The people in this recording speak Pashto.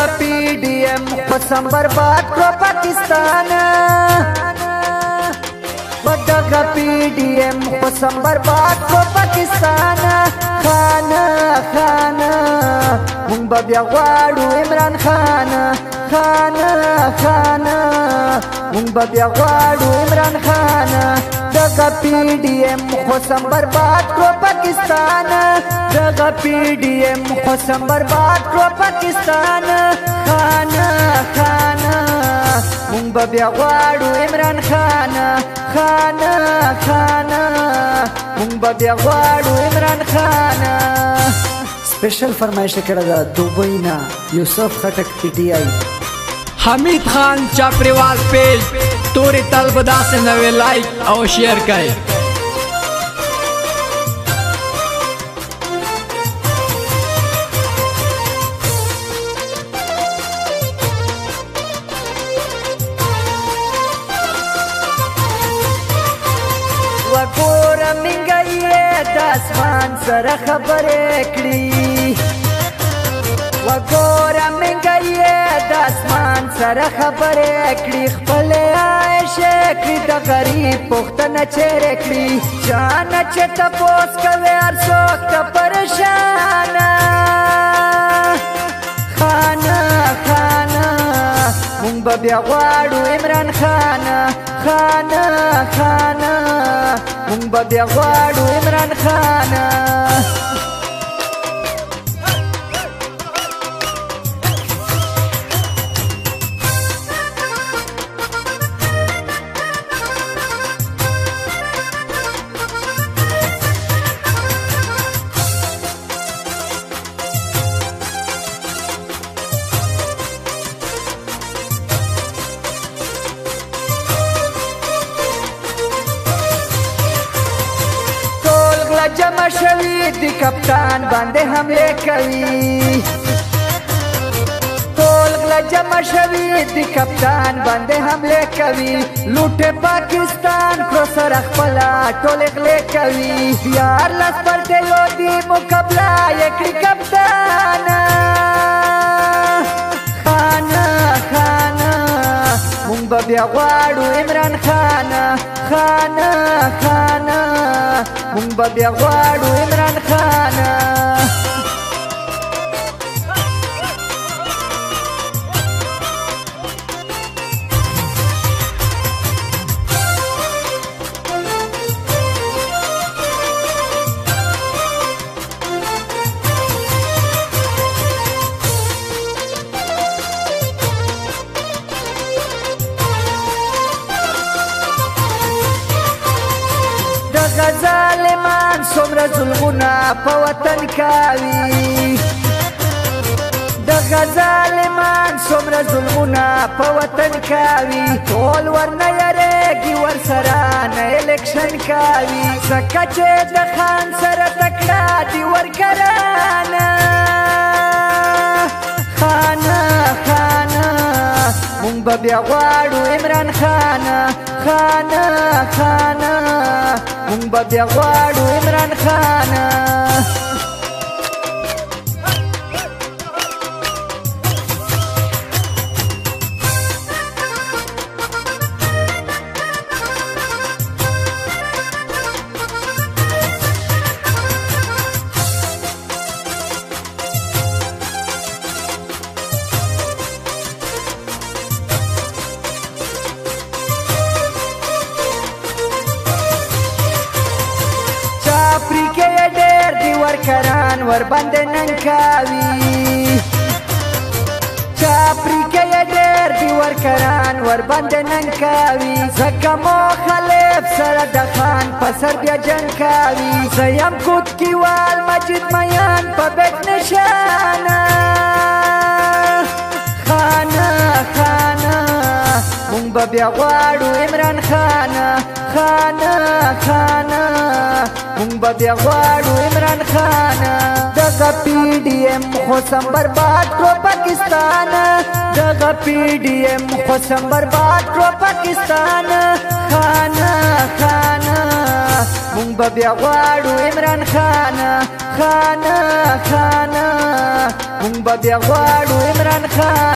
PDM pesan berbat ke Pakistan Badaga PDM pesan berbat ke Pakistan Khana Khana Mung babi Imran Khana Khana Khana مونږ به بیا غواړو عمران خان دغه پی ډی ایم خو سم برباد کړو پاکستان دغه پی ډی ایم خو سم برباد کړو پاکستان خان خان مونږ به بیا غواړو عمران خان خان خان مونږ به بیا غواړو عمران خان سپیشل فرمایش کړه د دوبۍ نه یوسف خټک پی ټی آی حمید خان چاپریوال پیج توري تل به داسې نوې لایک او شیر کړئ وګوره منګی د اسمان سره خبرې کړې وګوره سره خبرې کړې خپل عائشه کړې د غریب پښتنه چیرې کړې جان چې تاسو کوي هر څوک ته پریشان خانه خانه مونږ به بیا غواړو عمران خانه خانه خانه مونږ به بیا غواړو عمران خانه را جمع شوي د کپتان باندې حمله کوي ټول غلا جمع شوي د کپتان باندې حمله کوي لوټه پاکستان پر سر خپل ټول غلا کوي یار لاس پر دی یو دی مقابله یې کپتان خانه خانه مونږ به غواړو عمران خانه خانه خانه مونږ به بیا غواړو عمران خانه څنګه ظالمان څومره ظلمونه په وطن کاوي دغه ظالمان څومره ظلمونه په وطن کاوي ټول ورنه یریږي ورسره نه الیکشن کاوي ځکه چې د خان سره تکړه دي ورکرانه خانه خانه مونږ به بیا غواړو عمران خانه خانه خانه مونږ به بیا غواړو عمران خانه کارکران ور باندې نن کاوي چاپریکه یې ډېر دي ورکران ور باندې نن کاوي ځکه مخالف سره د خان په سر بیا جنګ کوي زه یم کود کیوال مجید میان په بیت نشانه خانه خانه مونږ به بیا غواړو عمران خانه خانه خانه इमरान खान जगह पीडीएम खोसम बर्बाद को पाकिस्तान जगह पीडीएम खोसम बर्बाद को पाकिस्तान खाना खाना मुंग बब्याड़ू इमरान खान खाना खाना मुंग बब्याड़ू इमरान खान